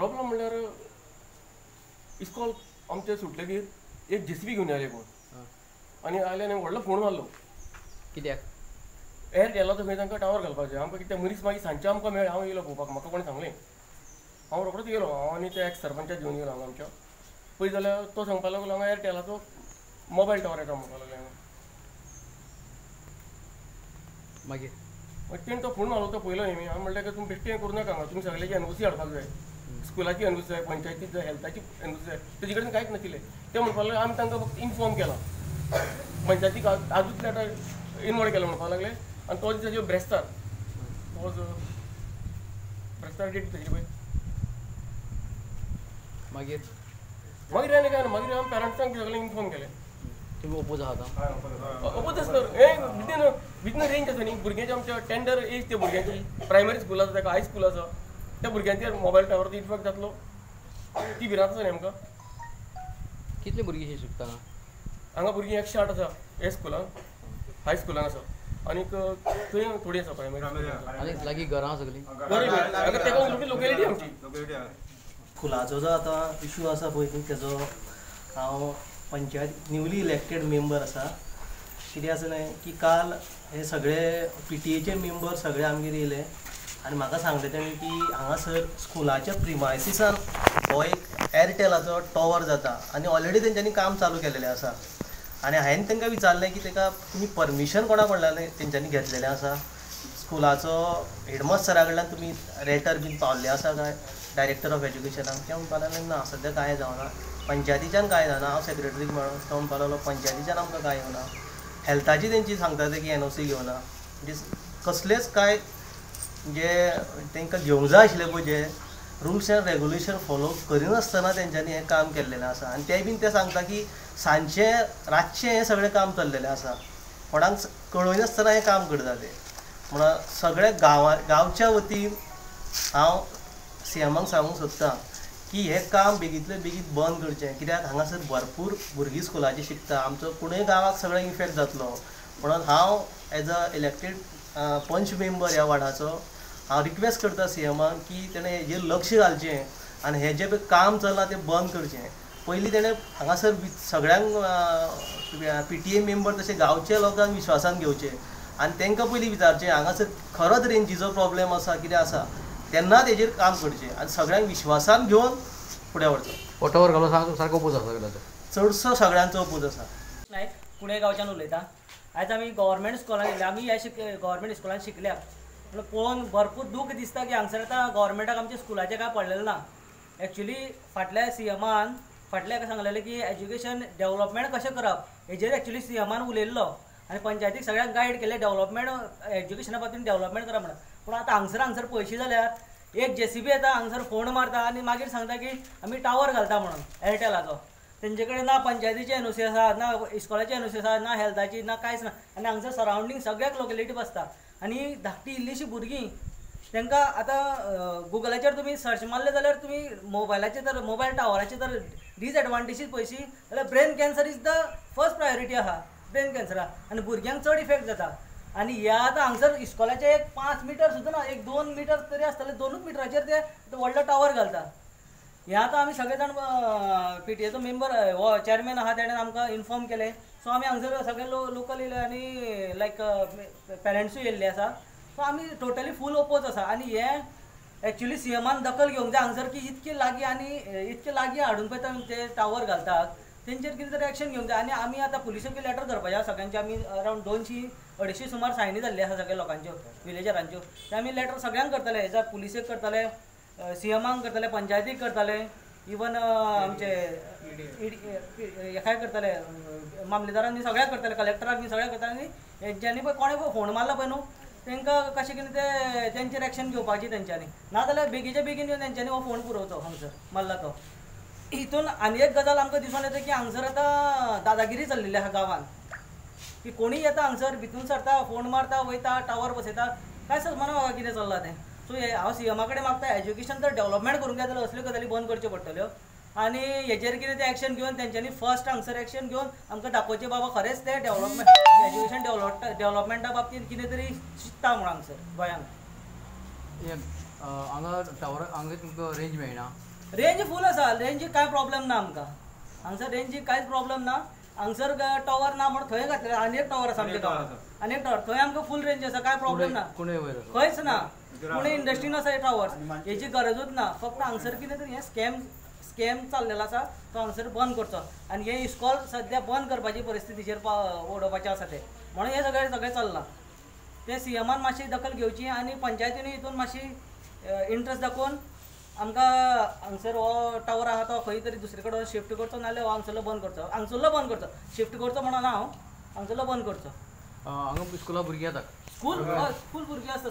Problem म्हणल्यार इस्कॉल आमचे सुटलेकीर एक जेसीबी घेवन आयले कोण आनी आयले आनी व्हडलो फोन मारलो. कित्याक एअरटेलाचो खंय तांकां टावर घालपाचें. आमकां कितें मनीस मागीर सांजचे आमकां मेळ. हांव येयलो पळोवपाक म्हाका कोणी सांगलें हांव रोखडोच गेलो. हांव आनी त्या एक्स सरपंचाक घेवन गेलो हांगा आमच्या. पळय जाल्यार तो सांगपाक लागलो हांगा एअरटेलाचो मोबायल टावर येता म्हणपाक लागले. हांगा मागीर मागीर तेणें तो फोन मारलो तो पयलो न्ही हांव म्हणलें की तुमी बेश्टें करूं नाका हांगा तुमी सगळ्याची एनओसी हाडपाक जाय. स्कुलाची जाय पंचायतीची हेल्थाची जाय तेजे कडेन कांयच नाशिल्लें ते म्हणपाक लागले आमी तांकां फक्त इन्फॉर्म केलां. पंचायतीक आज- आजूच लेटर इनवॉल्व केलो म्हणपाक लागले. आनी तो ताजेर ब्रेस्तार तो जो ब्रेस्तार डेट तेजी पळय मागीर मागीर आनी काय ना मागीर आमी पेरंट्सांक सगळें इन्फॉर्म केलें. तुमी ओपोज आहात ओपोज सर हे. विदिन विदिन रेंज आसा न्ही. भुरग्यांचे आमच्या टेंडर एज त्या भुरग्यांची प्रायमरी स्कूल आसा ताका हाय स्कूल आसा त्या भुरग्यांचेर मोबायल टावराचो इफेक्ट जातलो ती भिरांत आसा न्ही आमकां कितले भुरगीं अशी शिकता? हांगा? भुरगीं एकशे आठ आसा हे. स्कुलान हाय स्कुलान आसा आनीक थंय थोडी आसा प्रायमरी आनी लागीं घरां सगलीं हांगा तेका लोकेलिटी आमची. स्कुलाचो जो आतां इशू आसा पळय न्ही तेजो हांव पंचायत न्यूली इलेक्टेड मेंबर आसा कितें आसा न्हय की काल हे सगळे पी टी एचे मेंबर सगळे आमगेर येयले आनी म्हाका सांगले तेणें की हांगासर स्कुलाच्या प्रिमायसिसान हो एक एअरटेलाचो टॉवर जाता आनी ऑलरेडी तेंच्यांनी काम चालू केलेलें आसा आनी हांवें तांकां विचारलें की ताका तुमी परमिशन कोणा कडल्यान तेंच्यांनी घेतलेलें आसा स्कुलाचो हेडमास्टरा कडल्यान तुमी रेटर बीन पावल्ले आसा काय? डायरेक्टर ऑफ एज्युकेशनाक ते म्हणपाक लागले ना सद्या कांय जावना पंचायतीच्यान कांय जावना हांव सेक्रेटरीक मेळोन तो म्हणपाक लागलो पंचायतीच्यान आमकां कांय येवना हेल्थाची तेंची सांगता ते की एन ओ सी घेवना म्हणजे कसलेच कांय जे तांकां घेवंक जाय आशिल्ले पळय जे रुल्स एंड रेगुलेशन फॉलो करिनासतना तेंच्यांनी हें काम केल्लेलें आसा आनी तेंय बीन ते सांगता की सांजचें रातचें हें सगळें काम चललेलें आसा कोणाक कळयनासतना हें काम करता ते. म्हणून सगळ्या गांवा गांवच्या वतीन हांव सी एमाक सांगूंक सोदतां की हें काम बेगींतले बेगीन बंद करचें. कित्याक? हांगासर भरपूर भुरगीं स्कुलाची शिकता. आमचो कुणूय गांवाक सगळें इफेक्ट जातलो. म्हणून हांव as a elected panch member ह्या वार्डाचो हांव रिक्वेस्ट करता सी एमाक की तेणें हेजेर लक्ष घालचें आनी हें जें पळय काम चल्लां तें बंद करचें. पयलीं तेणें हांगासर सगळ्यांक पी टी ए मेंबर तशें गांवच्या लोकांक विश्वासान घेवचें. आनी तांकां पयलीं विचारचें हांगासर खरोच रेंजीचो प्रॉब्लेम आसा कितें आसा तेन्ना तेजेर काम करचें. आनी सगळ्यांक विश्वासान घेवन फुडें वचचो पोटावर घालून सारको ओपोज आसा सगळ्याचो. चडसो सगळ्यांचो अपूज आसा. नायक पुणे गांवच्यान उलयता. आयज आमी गव्हर्मेंट स्कुलान गेले. आमी ह्या शिक गव्हर्मेंट स्कुलान शिकल्या. म्हणून पळोवन भरपूर दूख दिसता की हांगसर आतां गव्हर्मेंटाक आमच्या स्कुलाचें कांय पडलेलें ना? एक्चुली फाटल्या सी एमान फाटल्या हाका सांगलेलें की एज्युकेशन डेव्हलपमेंट कशें करप हेजेर एक्चुली सी एमान उलयल्लो आनी पंचायतीक सगळ्यांक गायड केलें डेव्हलपमेंट एज्युकेशना बाबतींत डेव्हलपमेंट करप म्हणून. पूण आतां हांगसर हांगसर पयशे जाल्यार एक जे सी बी येता हांगसर फोन मारता आनी मागीर सांगता की आमी टावर घालता म्हणून एअरटेलाचो तेंचे कडेन ना पंचायतीची एन ओ सी आसा ना इस्कॉलाची एन ओ सी आसा ना हेल्थाची ना कांयच ना आनी हांगसर सरावंडींग सगळ्याक लोकेलिटी बसता आनी धाकटी इल्लीशीं भुरगीं तांकां आतां गुगलाचेर तुमी सर्च मारले जाल्यार तुमी मोबायलाचेर तर मोबायल टावराचेर तर डिसएडवांटेजीस पयशी जाल्यार brain cancer is the first priority आहा ब्रेन कॅन्सरा आनी भुरग्यांक चड इफेक्ट जाता आनी ह्या आतां हांगसर इस्कॉलाचे एक पांच मिटर सुद्दां ना एक दोन मिटर तरी आसतले दोनूच मिटराचेर ते व्हडलो टावर घालता हे आतां आमी सगळे जाण पीटीएचो मेंबर हो चेअरमॅन आहा तेणें आमकां इन्फॉर्म केलें. सो आमी हांगसर सगळे लो लोकल येयले आनी लायक पेरंट्सूय येयल्ले आसा सो आमी टोटली फूल ओपोज आसा आनी हे ॲक्च्युली सी एमान दखल घेवंक जाय हांगसर की इतके लागीं आनी इतके लागीं हाडून पळयता ते टावर घालतात. तेंचेर कितें तरी एक्शन घेवंक जाय आनी आमी आतां पुलिसाक लॅटर करपाचें आसा सगळ्यांचे आमी अरावंड दोनशी अडेचशी सुमार सायनी जाल्ली आसा सगळ्या लोकांच्यो विलेजरांच्यो ते आमी लॅटर सगळ्यांक करतले. हेजा पुलिसेक करतले. सीएमांक करताले करतले पंचायतीक करतले इवन आमचे हेकाय करतले मामलेदारांनी सगळ्याक करतले कलेक्टरांनी सगळ्याक करतले आनी हेंच्यांनी पळय कोणें पळय फोन मारला पळय न्हू हो. तांकां कशें कितें ते तेंचेर एक्शन घेवपाची तेंच्यांनी नाजाल्यार बेगीचे बेगीन येवन तेंच्यांनी हो फोन पुरवचो हांगसर मारला तो. हितून आनी एक गजाल आमकां दिसून येता की हांगसर आतां दादागिरी चल्लेली आहा गांवांत. की कोणीय येता हांगसर भितून सरता फोन मारता वयता टावर बसयता काय सजमाना म्हाका कितें चल्लां तें? सो हे हांव सी एमा कडेन मागता एज्युकेशन तर डेव्हलपमेंट करूंक जाय जाल्यार असल्यो गजाली बंद करच्यो पडटल्यो आनी हेजेर कितें ते एक्शन घेवन तेंच्यांनी फर्स्ट हांगसर एक्शन घेवन आमकां दाखोवचें बाबा खरेंच ते डेव्हलपमेंट एज्युकेशन डेव्हलप डेव्हलपमेंटा बाबतींत कितें तरी शिकता म्हणून हांगसर गोंयांत हे, हांगा टावर हांगा तुमकां रेंज मेळना. रेंज फूल आसा रेंजीक कांय प्रॉब्लेम ना आमकां? हांगसर रेंजीक कांयच प्रॉब्लेम ना. हांगसर टॉवर ना म्हण थंय घातलें आनी एक टॉवर आसा आमच्या गांवांत. आनी एक टॉवर थंय आमकां फूल रेंज आसा कांय प्रॉब्लेम ना. खंयच ना. पुणे इंडस्ट्रीन आसा हे टावर्स हेची गरजूच ना. फक्त हांगसर कितें तरी हे स्कॅम स्कॅम चाललेलो आसा तो हांगसर बंद करचो आनी हे इस्कॉल सद्या बंद करपाची परिस्थितीचेर उडोवपाचें आसा ते. म्हणून हे सगळें सगळें चल्लां. ते सीएमान मातशी दखल घेवची आनी पंचायतीनी हितून मातशी इंट्रस्ट दाखोवन आमकां हांगसर हो टावर आहा तो खंय तरी दुसरे कडेन शिफ्ट करचो नाल्यार हो हांगसरलो बंद करचो हांगसरलो बंद करचो शिफ्ट करचो म्हणून हांव हांगसरलो बंद करचो हांगा स्कुला भुरगीं येतात. स्कूल? स्कूल भुरगीं आसता